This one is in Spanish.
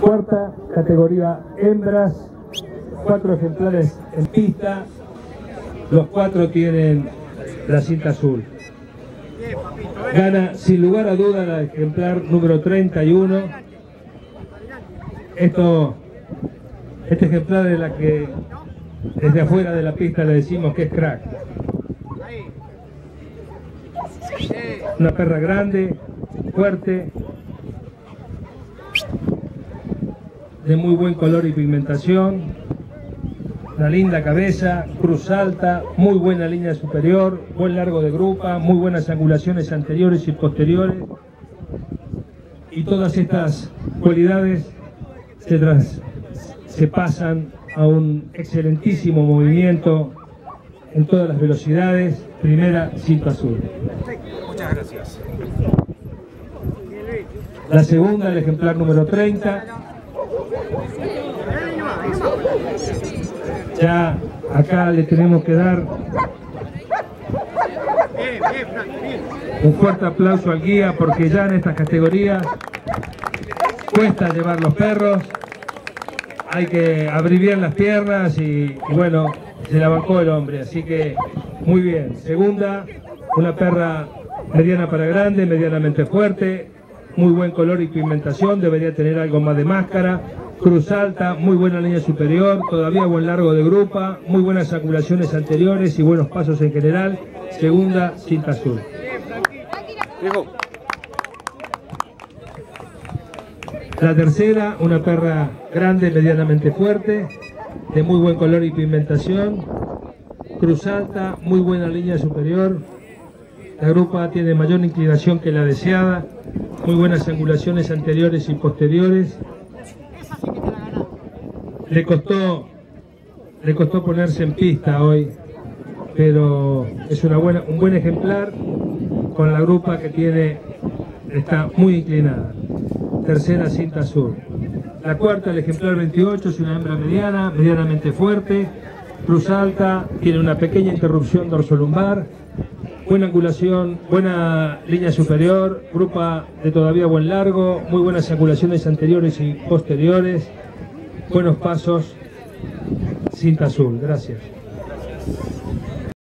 Cuarta categoría hembras, cuatro ejemplares en pista, los cuatro tienen la cinta azul. Gana sin lugar a duda la ejemplar número 31. Esto, este ejemplar es la que desde afuera de la pista le decimos que es crack. Una perra grande, fuerte, de muy buen color y pigmentación, una linda cabeza, cruz alta, muy buena línea superior, buen largo de grupa, muy buenas angulaciones anteriores y posteriores. Y todas estas cualidades se, se pasan a un excelentísimo movimiento en todas las velocidades, primera cinta azul. Muchas gracias. La segunda, el ejemplar número 30. Ya acá le tenemos que dar un fuerte aplauso al guía porque ya en estas categorías cuesta llevar los perros, hay que abrir bien las piernas y, bueno, se la bancó el hombre, así que muy bien. Segunda, una perra mediana para grande, medianamente fuerte, muy buen color y pigmentación, debería tener algo más de máscara, cruz alta, muy buena línea superior, todavía buen largo de grupa, muy buenas angulaciones anteriores y buenos pasos en general, segunda cinta azul. La tercera, una perra grande, medianamente fuerte, de muy buen color y pigmentación, cruz alta, muy buena línea superior, la grupa tiene mayor inclinación que la deseada, muy buenas angulaciones anteriores y posteriores. Le costó, le costó ponerse en pista hoy, pero es una buena, un buen ejemplar con la grupa que tiene, está muy inclinada. Tercera cinta azul. La cuarta, el ejemplar 28, es una hembra mediana, medianamente fuerte, cruz alta, tiene una pequeña interrupción dorsolumbar, buena angulación, buena línea superior, grupa de todavía buen largo, muy buenas angulaciones anteriores y posteriores, buenos pasos, cinta azul, gracias.